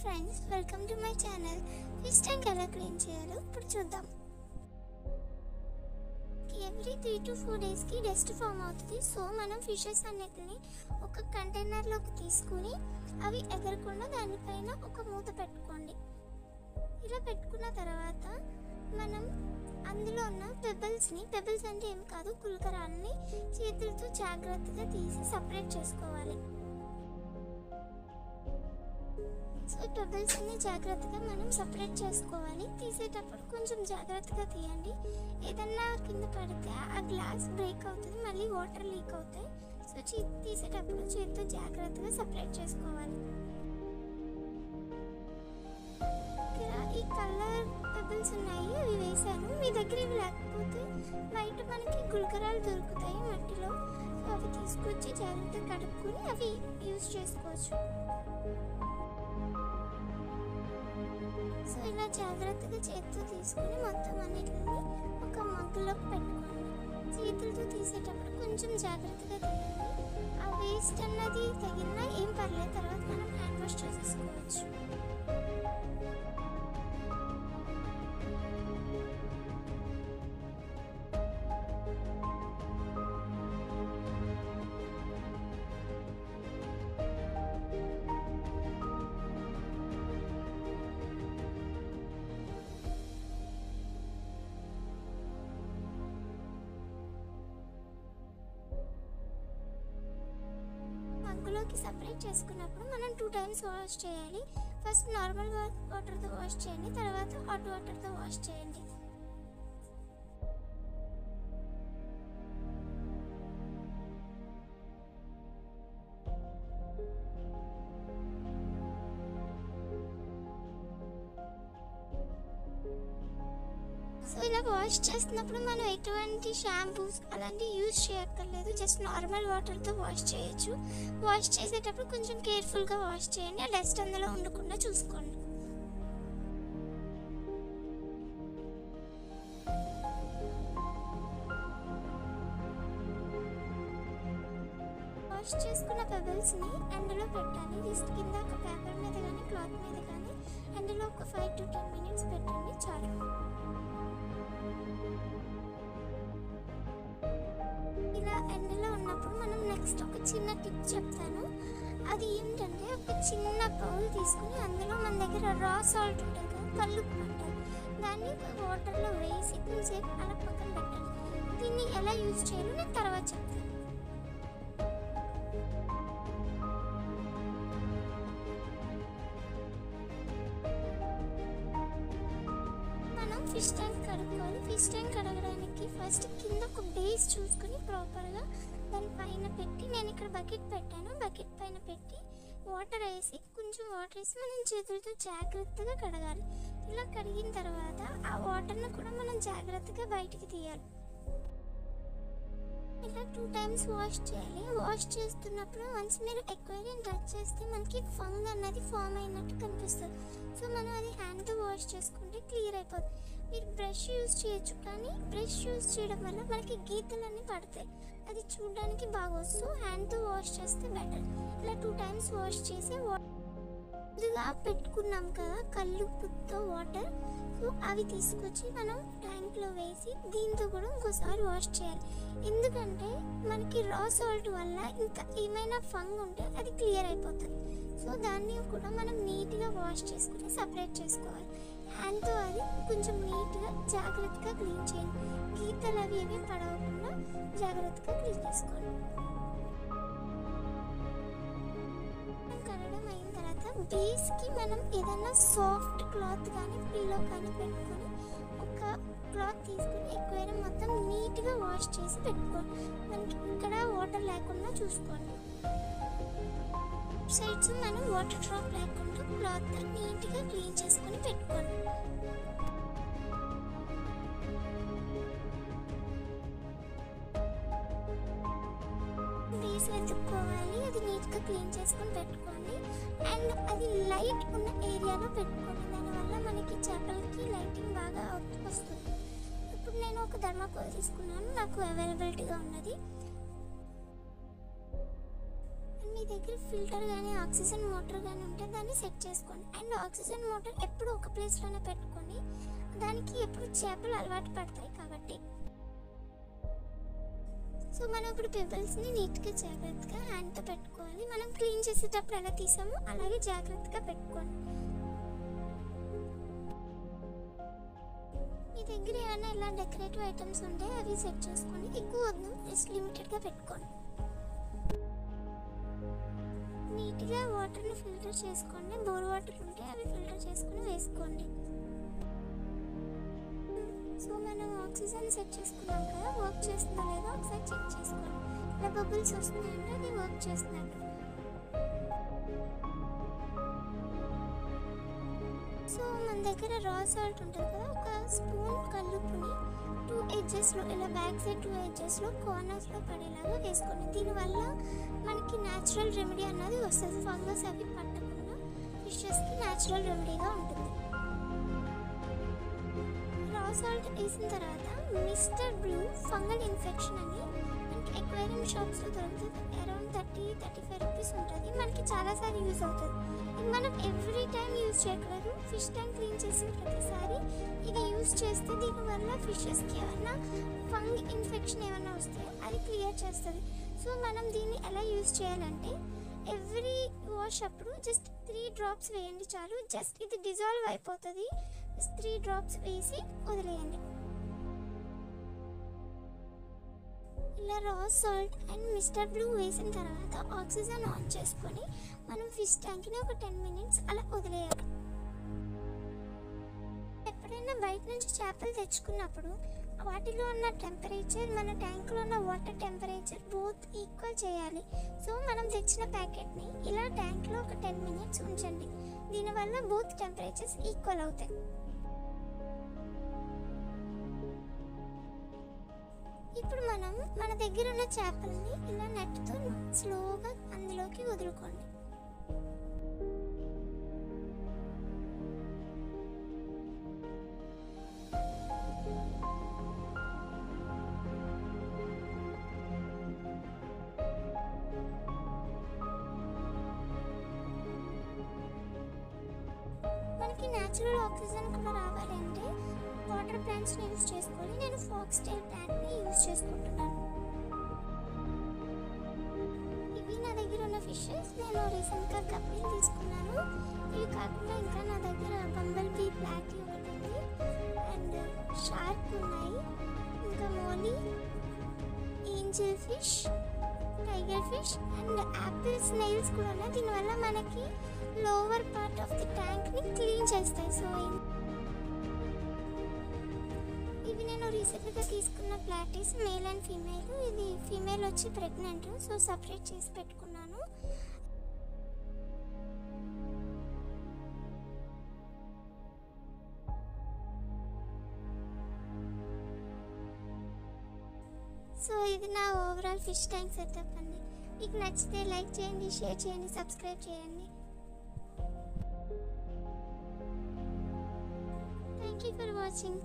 Friends welcome to my channel fish tank ఎలా clean చేయాలో ఇప్పుడు చూద్దాం. ఎవ్రీ త్రీ టు ఫోర్ డేస్కి డస్ట్ ఫామ్ అవుతుంది. సో మనం ఫిషెస్ అన్నిటిని ఒక కంటైనర్లోకి తీసుకుని అవి ఎగరకుండా దానిపైన ఒక మూత పెట్టుకోండి. ఇలా పెట్టుకున్న తర్వాత మనం అందులో ఉన్న పెబల్స్ని పెబల్స్ అంటే ఏం కాదు కులకరాల్ని చేతులతో జాగ్రత్తగా తీసి సపరేట్ చేసుకోవాలి. సో టబుల్స్ని జాగ్రత్తగా మనం సపరేట్ చేసుకోవాలి. తీసేటప్పుడు కొంచెం జాగ్రత్తగా తీయండి. ఏదన్నా కింద పడితే ఆ గ్లాస్ బ్రేక్ అవుతుంది మళ్ళీ వాటర్ లీక్ అవుతాయి. సో చీ తీసేటప్పుడు చేతితో జాగ్రత్తగా సపరేట్ చేసుకోవాలి. ఈ కలర్ పెబుల్స్ ఉన్నాయి అవి వేసాను మీ దగ్గర ఇవి లేకపోతే బయట మనకి గుల్కరాలు దొరుకుతాయి మట్టిలో. అవి తీసుకొచ్చి జాగ్రత్తగా కడుక్కొని అవి యూజ్ చేసుకోవచ్చు. సో ఇలా జాగ్రత్తగా చేతితో తీసుకొని మొత్తం అన్నిటిని ఒక మగ్గులోకి పెట్టుకోండి. చేతులతో తీసేటప్పుడు కొంచెం జాగ్రత్తగా తీయండి. ఆ వేస్ట్ అన్నది తగిలినా ఏం పర్లేదు తర్వాత మనం హ్యాండ్ వాష్ చేసేసుకోవచ్చు. మగ్గులోకి సపరేట్ చేసుకున్నప్పుడు మనం టూ టైమ్స్ వాష్ చేయాలి. ఫస్ట్ నార్మల్ వాటర్తో వాష్ చేయండి. తర్వాత హాట్ వాటర్తో వాష్ చేయండి. సో ఇలా వాష్ చేస్తున్నప్పుడు మనం ఎటువంటి షాంపూస్ అలాంటివి యూజ్ చేయక్కర్లేదు. జస్ట్ నార్మల్ వాటర్తో వాష్ చేయొచ్చు. వాష్ చేసేటప్పుడు కొంచెం కేర్ఫుల్గా వాష్ చేయండి. ఆ డస్ట్ అందులో ఉండకుండా చూసుకోండి. వాష్ చేసుకున్న పెబల్స్ని ఎండలో పెట్టాలి. జస్ట్ కింద ఒక పేపర్ మీద కానీ క్లాత్ మీద కానీ ఎండలో ఒక ఫైవ్ టు టెన్ ఎండలో మనం నెక్స్ట్ ఒక చిన్న టిప్ చెప్తాను. అది ఏంటంటే ఒక చిన్న బౌల్ తీసుకుని అందులో మన దగ్గర రా సాల్ట్ ఉంటుంది కదా కల్లుప్పు అంటారు దాన్ని వాటర్లో వేసి కొంచెంసేపు అలా పక్కన పెట్టాలి. దీన్ని ఎలా యూజ్ చేయాలో నేను తర్వాత చెప్తాను. మనం ఫిష్ ట్యాంక్ కడుక్కోవాలి. ఫిష్ ట్యాంక్ కడగడానికి ఫస్ట్ కింద ఒక బేస్ చూసుకుని ప్రాపర్గా దాని పైన పెట్టి నేను ఇక్కడ బకెట్ పెట్టాను. బకెట్ పైన పెట్టి వాటర్ వేసి కొంచెం వాటర్ వేసి మనం చేతులతో జాగ్రత్తగా కడగాలి. ఇలా కడిగిన తర్వాత ఆ వాటర్ను కూడా మనం జాగ్రత్తగా బయటికి తీయాలి. ఇలా టూ టైమ్స్ వాష్ చేయాలి. వాష్ చేస్తున్నప్పుడు వన్స్ మీరు ఎక్వేరియం టచ్ చేస్తే మనకి ఫంగ్ అన్నది ఫామ్ అయినట్టు కనిపిస్తుంది. సో మనం అది హ్యాండ్తో వాష్ చేసుకుంటే క్లియర్ అయిపోతుంది. మీరు బ్రష్ యూజ్ చేయొచ్చు కానీ బ్రష్ యూజ్ చేయడం వల్ల మనకి గీతలన్నీ పడతాయి. అది చూడడానికి బాగా సో హ్యాండ్తో వాష్ చేస్తే బెటర్ ఇలా టూ టైమ్స్ వాష్ చేసి ముందుగా పెట్టుకున్నాం కదా కళ్ళు పుత్తో వాటర్ సో అవి తీసుకొచ్చి మనం ట్యాంక్లో వేసి దీంతో కూడా ఇంకోసారి వాష్ చేయాలి. ఎందుకంటే మనకి రా సాల్ట్ వల్ల ఇంకా ఏమైనా ఫంగ్ ఉంటే అది క్లియర్ అయిపోతుంది. సో దాన్ని కూడా మనం నీట్గా వాష్ చేసుకుని సపరేట్ చేసుకోవాలి. హ్యాండ్తో అది కొంచెం నీట్గా జాగ్రత్తగా క్లీన్ చేయండి గీతలు అవి ఏవి పడవకుండా జాగ్రత్తగా క్లీన్ చేసుకోండి. కడగడం అయిన తర్వాత బేస్కి మనం ఏదైనా సాఫ్ట్ క్లాత్ కానీ పిల్లో కానీ పెట్టుకొని ఒక క్లాత్ తీసుకుని ఎక్వేరియం మొత్తం నీట్గా వాష్ చేసి పెట్టుకోండి. మనకి ఇక్కడ వాటర్ లేకుండా చూసుకోండి. సైడ్స్ మనం వాటర్ డ్రాప్ లేకుండా క్లాత్ నీట్గా క్లీన్ చేసుకొని పెట్టుకోండి. బేస్ వెతుక్కోవాలి అది నీట్గా క్లీన్ చేసుకొని పెట్టుకోండి అండ్ అది లైట్ ఉన్న ఏరియాలో పెట్టుకోండి దానివల్ల మనకి చేపలకి లైటింగ్ బాగా వస్తుంది ఇప్పుడు నేను ఒక ధర్మాకోల్ తీసుకున్నాను. నాకు అవైలబిలిటీగా ఉన్నది. మీ దగ్గర ఫిల్టర్ కానీ ఆక్సిజన్ మోటార్ కానీ ఉంటే దాన్ని సెట్ చేసుకోండి. అండ్ ఆక్సిజన్ మోటార్ ఎప్పుడు ఒక ప్లేస్లోనే పెట్టుకోండి దానికి ఎప్పుడు చేపలు అలవాటు పడతాయి కాబట్టి. సో మనం ఇప్పుడు పిబుల్స్ని నీట్గా జాగ్రత్తగా హ్యాండ్తో పెట్టుకోవాలి. మనం క్లీన్ చేసేటప్పుడు ఎలా తీసామో అలాగే జాగ్రత్తగా పెట్టుకోండి. మీ దగ్గర ఏమైనా ఇలా డెకరేటివ్ ఐటమ్స్ ఉంటే అవి సెట్ చేసుకొని ఎక్కువ వద్దు జస్ట్ లిమిటెడ్గా పెట్టుకోండి. నీట్గా వాటర్ని ఫిల్టర్ చేసుకోండి. బోర్ వాటర్ ఉంటే అవి ఫిల్టర్ చేసుకొని వేసుకోండి. సో మనం ఆక్సిజన్ సెట్ చేసుకున్నాం కదా వర్క్ చేస్తుందో లేదో ఒకసారి చెక్ చేసుకోండి. ఇలా బబుల్స్ వస్తున్నాయంటే అది వర్క్ చేస్తున్నట్టు. సో మన దగ్గర రా సాల్ట్ ఉంటుంది కదా ఒక స్పూన్ కలుపుని టూ ఎడ్జెస్లో ఇలా బ్యాక్ సైడ్ టూ ఎడ్జెస్లో కార్నర్స్లో పడేలాగా వేసుకోండి. దీనివల్ల మనకి న్యాచురల్ రెమెడీ అన్నది వస్తుంది. ఫంగస్ అవి పట్టకుండా ఫిషెస్కి న్యాచురల్ రెమెడీగా ఉంటుంది. రా సాల్ట్ వేసిన తర్వాత మిస్టర్ బ్లూ ఫంగల్ ఇన్ఫెక్షన్ అని మనకి ఎక్వేరియం షాప్స్లో దొరుకుతుంది. Around thirty thirty five rupees ఉంటుంది. మనకి చాలాసార్లు యూజ్ అవుతుంది. ఇది మనం ఎవ్రీ టైం యూజ్ చేయకూడదు. ఫిష్ ట్యాంక్ క్లీన్ చేసిన ప్రతిసారి ఇది యూజ్ చేస్తే దీనివల్ల ఫిషెస్కి ఏమన్నా ఫంగ్ ఇన్ఫెక్షన్ ఏమైనా వస్తే అది క్లియర్ చేస్తుంది. సో మనం దీన్ని ఎలా యూజ్ చేయాలంటే ఎవ్రీ వాష్ అప్పుడు జస్ట్ త్రీ డ్రాప్స్ వేయండి చాలు. జస్ట్ ఇది డిజాల్వ్ అయిపోతుంది. త్రీ డ్రాప్స్ వేసి వదిలేయండి. ఇలా రా సాల్ట్ అండ్ మిస్టర్ బ్లూ వేసిన తర్వాత ఆక్సిజన్ ఆన్ చేసుకొని మనం ఫిష్ ట్యాంక్ని ఒక టెన్ మినిట్స్ అలా వదిలేయాలి. ఎప్పుడైనా బయట నుంచి చేపలు తెచ్చుకున్నప్పుడు వాటిలో ఉన్న టెంపరేచర్ మన ట్యాంక్లో ఉన్న వాటర్ టెంపరేచర్ బోత్ ఈక్వల్ చేయాలి. సో మనం తెచ్చిన ప్యాకెట్ని ఇలా ట్యాంక్లో ఒక టెన్ మినిట్స్ ఉంచండి. దీనివల్ల బోత్ టెంపరేచర్స్ ఈక్వల్ అవుతాయి. ఇప్పుడు మనం మన దగ్గర ఉన్న చేపల్ని ఇలా నెట్తో స్లోగా అందులోకి వదులుకోండి. మనకి న్యాచురల్ ఆక్సిజన్ కూడా రావాలంటే వాటర్ ప్లాంట్స్ని యూజ్ చేసుకొని నేను ఫాక్స్ టైల్ ప్లాంట్ని యూజ్ చేసుకుంటున్నాను. ఇవి నా దగ్గర ఉన్న ఫిషెస్. నేను రీసెంట్గా కప్పిల్ తీసుకున్నాను. ఇవి కాకుండా ఇంకా నా దగ్గర బంబల్ బీ బ్లాక్ ఒకటి ఉంది. అండ్ షార్క్ ఉన్నాయి. ఇంకా molly angel fish tiger fish and apple snails కూడా ఉన్నాయి. దీనివల్ల మనకి లోవర్ పార్ట్ ఆఫ్ ది ట్యాంక్ని క్లీన్ చేస్తాయి. సో రీసెంట్గా తీసుకున్న ప్లాటీస్ మేల్ అండ్ ఫీమేల్ ఇది ఫీమేల్ వచ్చి ప్రెగ్నెంట్ సో సపరేట్ చేసి పెట్టుకున్నాను. సో ఇది నా ఓవరాల్ ఫిష్ ట్యాంక్ సెటప్ అండి. మీకు నచ్చితే లైక్ చేయండి షేర్ చేయండి సబ్స్క్రైబ్ చేయండి. Thank you for watching